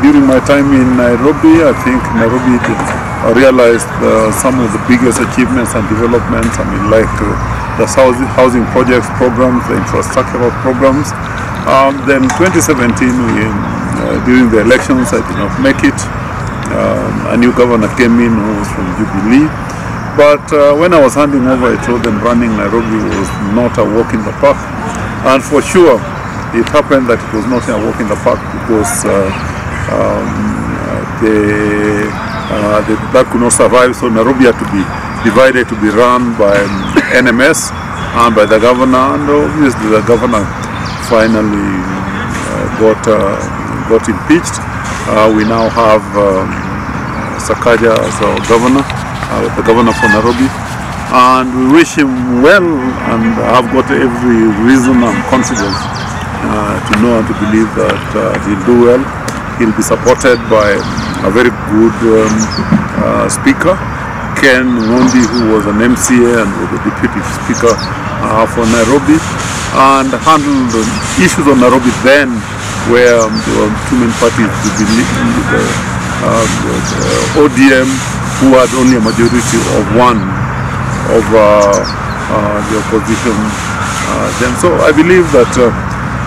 during my time in Nairobi, I think Nairobi I realized uh, some of the biggest achievements and developments. I mean, like uh, the housing, housing projects programs, the infrastructural programs. Um, then 2017, we, uh, during the elections, I did not make it. Um, a new governor came in who was from Jubilee. But uh, when I was handing over, I told them running Nairobi was not a walk in the park. And for sure, it happened that it was not a walk in the park because uh, um, the, uh, the, that could not survive. So Nairobi had to be divided to be run by NMS and by the governor. And obviously, the governor finally uh, got uh, got impeached. Uh, we now have um, Sakaja as our governor, uh, the governor for Nairobi. And we wish him well and I've got every reason and confidence uh, to know and to believe that uh, he'll do well. He'll be supported by a very good um, uh, speaker, Ken Ng'ondi, who was an MCA and was the deputy speaker uh, for Nairobi, and handled issues on Nairobi then where um, there were two main parties, the, the, uh, the ODM, who had only a majority of one of uh, uh, the opposition uh, then. So I believe that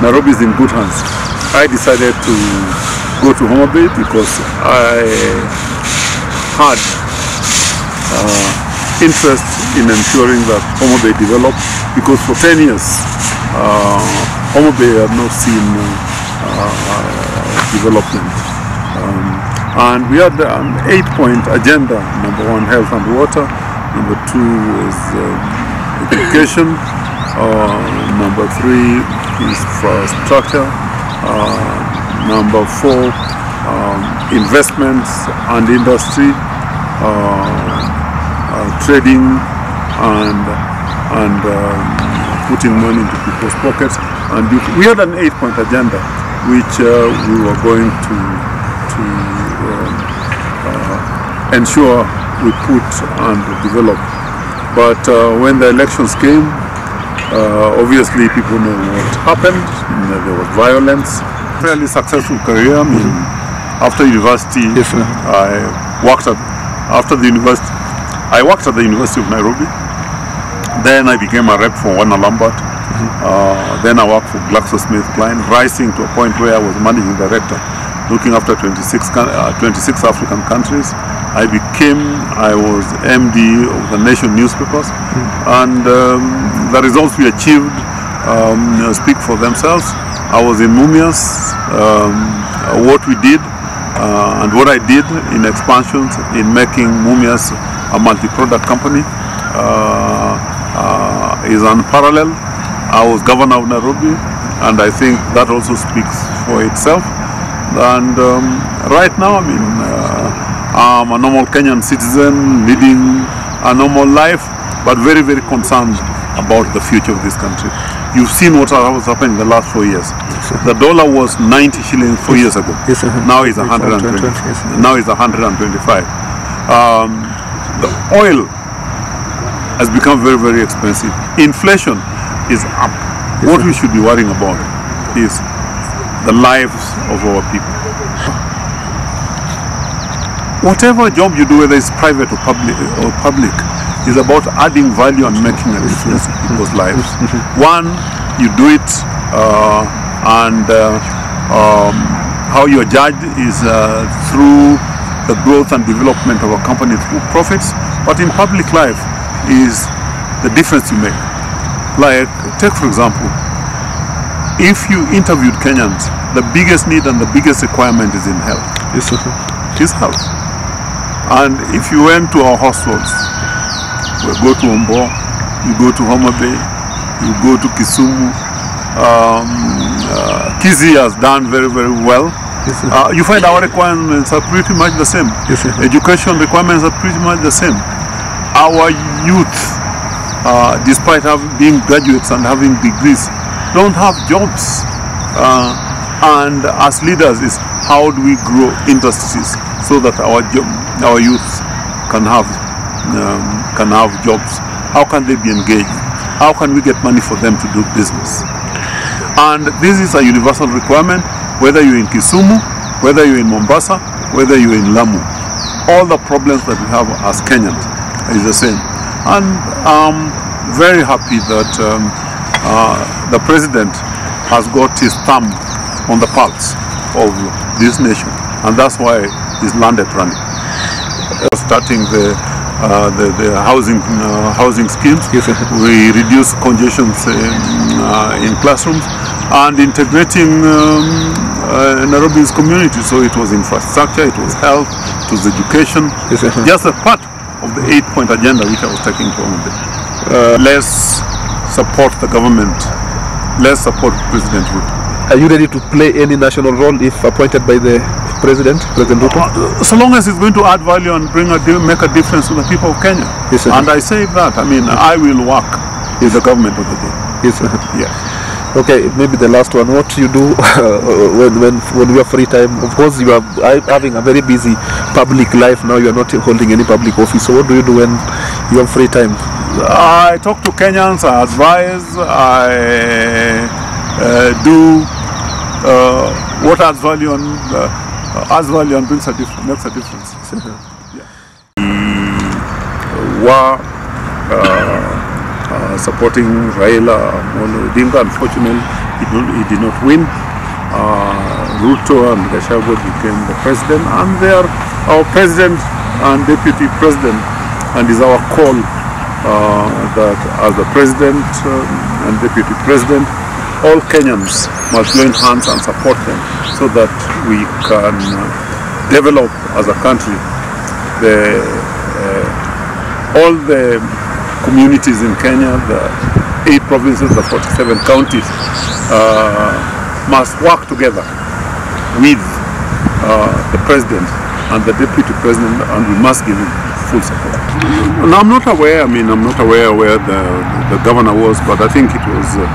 Nairobi is in good hands. I decided to go to Homa Bay because I had uh, interest in ensuring that Homa Bay because for 10 years uh, Homa Bay had not seen development. Um, and we had an eight-point agenda. Number one, health and water. Number two was um, education. Uh, number three, infrastructure. Uh, number four, um, investments and industry, uh, trading, and and um, putting money into people's pockets. And we had an eight-point agenda, which uh, we were going to to um, ensure we put and develop. But uh, when the elections came, uh, obviously people know what happened. There was violence. Fairly successful career. I mean, after university, sir. I worked at after the university. I worked at the University of Nairobi. Then I became a rep for Warner Lambert. Uh, then I worked for GlaxoSmithKline, rising to a point where I was managing director, looking after 26, uh, 26 African countries. I became, I was MD of the Nation newspapers, and um, the results we achieved um, speak for themselves. I was in Mumias, um, what we did uh, and what I did in expansions in making Mumias a multi-product company uh, uh, is unparalleled. I was governor of Nairobi, and I think that also speaks for itself. And um, right now, I mean, uh, I'm a normal Kenyan citizen leading a normal life, but very, very concerned about the future of this country. You've seen what has happened in the last four years. The dollar was 90 shillings four years ago. Yes, sir. Now it's It's 120. 120, yes, sir. Now it's 125. Um, the oil has become very, very expensive. Inflation is up. what we should be worrying about is the lives of our people. Whatever job you do, whether it's private or public, or public is about adding value and making a difference in people's lives. One, you do it, uh, and uh, um, how you're judged is uh, through the growth and development of a company through profits. But in public life is the difference you make. Like, take for example, if you interviewed Kenyans, the biggest need and the biggest requirement is in health. Yes, sir. Is health. And if you went to our hospitals, you go to Ombo, you go to Homa Bay, you go to Kisumu, um, uh, Kisii has done very, very well. Yes. Uh, you find our requirements are pretty much the same. Yes. Education requirements are pretty much the same. Our youth, uh, despite having, being graduates and having degrees, don't have jobs. Uh, and as leaders, is how do we grow industries so that our job, our youth can have um, can have jobs? How can they be engaged? How can we get money for them to do business? And this is a universal requirement, whether you're in Kisumu, whether you're in Mombasa, whether you're in Lamu. All the problems that we have as Kenyans is the same. And I'm very happy that um, uh, the president has got his thumb on the pulse of this nation. And that's why he's landed running. Starting the uh, the, the housing uh, housing schemes. Yes. We reduce congestions in, uh, in classrooms and integrating um, uh, Nairobi's community. So it was infrastructure, it was health, it was education. Yes. Just a part of the eight-point agenda which I was taking to on the, uh, Let's support the government. Let's support President Ruto. Are you ready to play any national role if appointed by the president, President Ruto? Uh, so long as it's going to add value and bring a make a difference to the people of Kenya. Yes, sir. and I say that. I mean, I will work with the government of the day. Yes. sir. Yeah. Okay, maybe the last one. What you do when when when you have free time? Of course, you are having a very busy public life now. You are not holding any public office. So what do you do when you have free time? I talk to Kenyans. I advise. I uh, do uh, what adds value and uh, value and brings a difference, makes a difference. were uh, uh, supporting Raila Amolo Odinga. Unfortunately, he did not, he did not win. Uh, Ruto and Gachagua became the president, and they are our president and deputy president, and is our call uh, that as the president um, and deputy president, all Kenyans must join hands and support them so that we can uh, develop as a country the all the communities in Kenya, the eight provinces, the 47 counties, uh, must work together with uh, the president and the deputy president, and we must give him full support. And I'm not aware. I mean, I'm not aware where the, the governor was, but I think it was uh,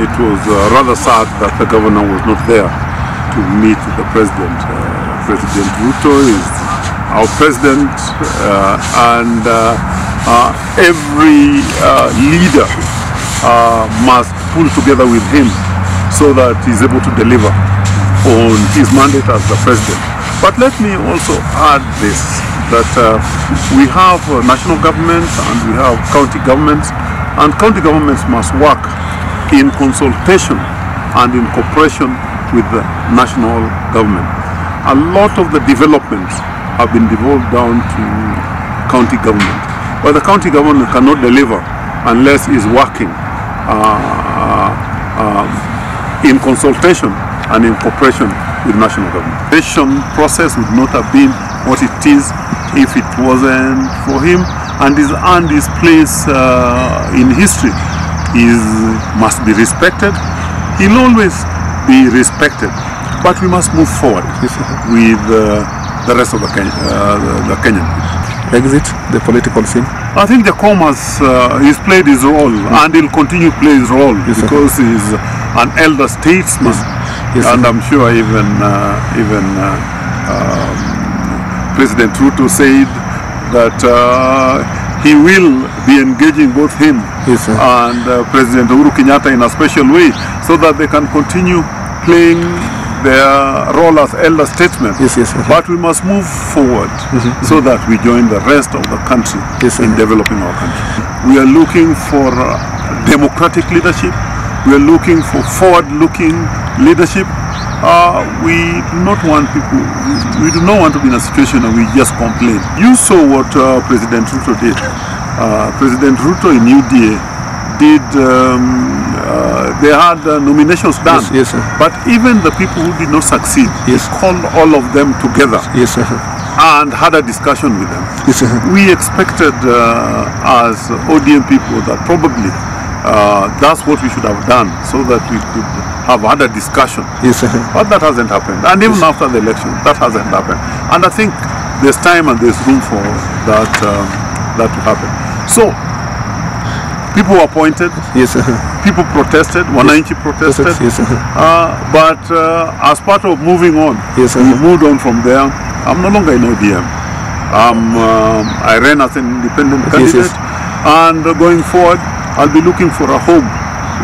it was uh, rather sad that the governor was not there to meet the president. Uh, president Ruto is our president, uh, and uh, uh, every uh, leader must pull together with him so that he's able to deliver on his mandate as the president. But let me also add this, that we have national governments and we have county governments, and county governments must work in consultation and in cooperation with the national government. A lot of the developments have been devolved down to county government. But the county government cannot deliver unless it's working uh, um, in consultation and in cooperation with national government. The process would not have been what it is if it wasn't for him and his, and his place uh, in history is, must be respected. He'll always be respected, but we must move forward with uh, the rest of the, Ken- uh, the, the Kenyan. Exit the political scene. I think the Com has uh, he's played his role and he'll continue to play his role Yes, sir. because he's an elder statesman, Yes, and sir. I'm sure even uh, even uh, um, President Ruto said that uh, he will be engaging both him Yes, sir. and uh, President Uhuru Kenyatta in a special way so that they can continue playing their role as elder statesmen. Yes, yes, sir. But we must move forward so that we join the rest of the country Yes, in developing our country. We are looking for uh, democratic leadership. We are looking for forward-looking leadership. Uh, we do not want people. We do not want to be in a situation where we just complain. You saw what uh, President Ruto did. Uh, President Ruto in UDA did. Um, uh, they had uh, nominations done. Yes, yes, sir. But even the people who did not succeed, Yes. he called all of them together Yes, sir. and had a discussion with them. Yes, sir. We expected uh, as ODM people that probably uh, that's what we should have done so that we could have had a discussion. Yes, sir. But that hasn't happened. And even after the election, that hasn't happened. And I think there's time and there's room for that, um, that to happen. So, people were appointed, Yes, sir. people protested, Wananchi protested. Yes, sir. Uh, but uh, as part of moving on, Yes, sir. we moved on from there. I'm no longer in ODM. Um, I ran as an independent candidate, yes. and uh, going forward, I'll be looking for a home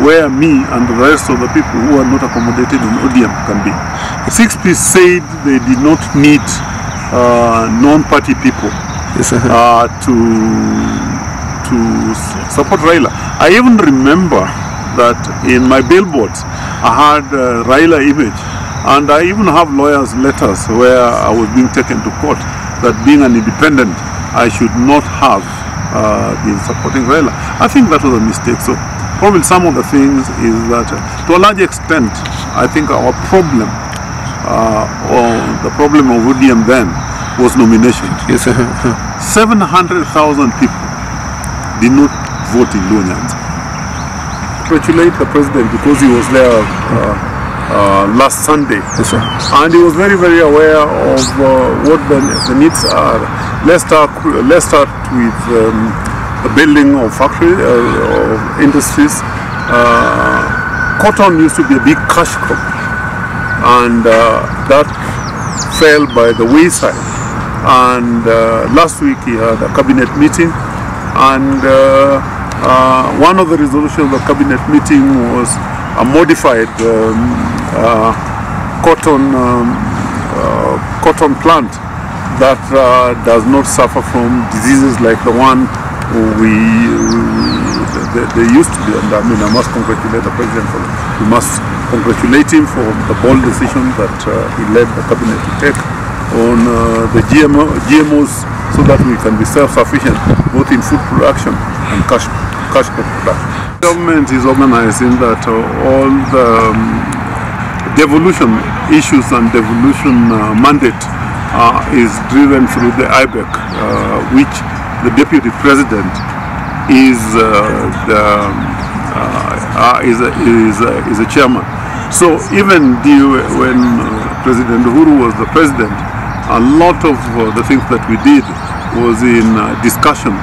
where me and the rest of the people who are not accommodated in ODM can be. 6P said they did not need uh, non-party people Yes, uh, uh, to to support Raila. I even remember that in my billboards I had uh, Raila image, and I even have lawyers' letters where I was being taken to court that being an independent, I should not have uh, been supporting Raila. I think that was a mistake. So probably some of the things is that uh, to a large extent, I think our problem uh, or the problem of ODM then was nomination. yes, uh, 700,000 people did not vote in Lunyans. Congratulate the president because he was there uh, uh, last Sunday. yes, sir. And he was very, very aware of uh, what the, the needs are. Let's start, let's start with um, the building of factory, uh, of industries. Uh, cotton used to be a big cash crop and uh, that fell by the wayside. And uh, last week he had a cabinet meeting, and uh, uh, one of the resolutions of the cabinet meeting was a modified um, uh, cotton um, uh, cotton plant that uh, does not suffer from diseases like the one we, they, they used to be. And I mean, I must congratulate the president for we must congratulate him for the bold decision that uh, he led the cabinet to take on uh, the GMO, GMOs so that we can be self-sufficient both in food production and cash, cash production. Government is organizing that uh, all the um, devolution issues and devolution uh, mandate uh, is driven through the IBEC, uh, which the deputy president is uh, the uh, is a, is a, is a chairman. So even the, when uh, President Uhuru was the president, a lot of uh, the things that we did was in uh, discussion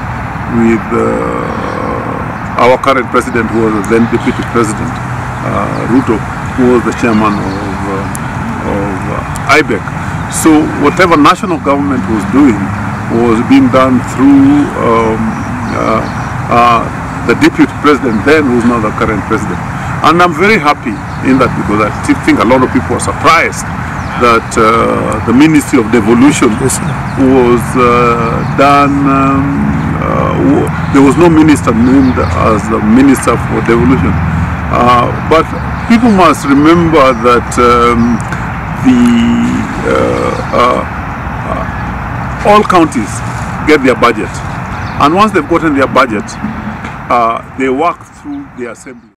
with uh, our current president, who was the then deputy president, uh, Ruto, who was the chairman of, uh, of uh, IBEC. So whatever national government was doing was being done through um, the deputy president then, who's now the current president. And I'm very happy in that because I think a lot of people are surprised that uh, the Ministry of Devolution Yes, was uh, done. Um, uh, w- there was no minister named as the Minister for Devolution. Uh, but people must remember that um, the uh, uh, uh, all counties get their budget, and once they've gotten their budget, uh, they work through the assembly.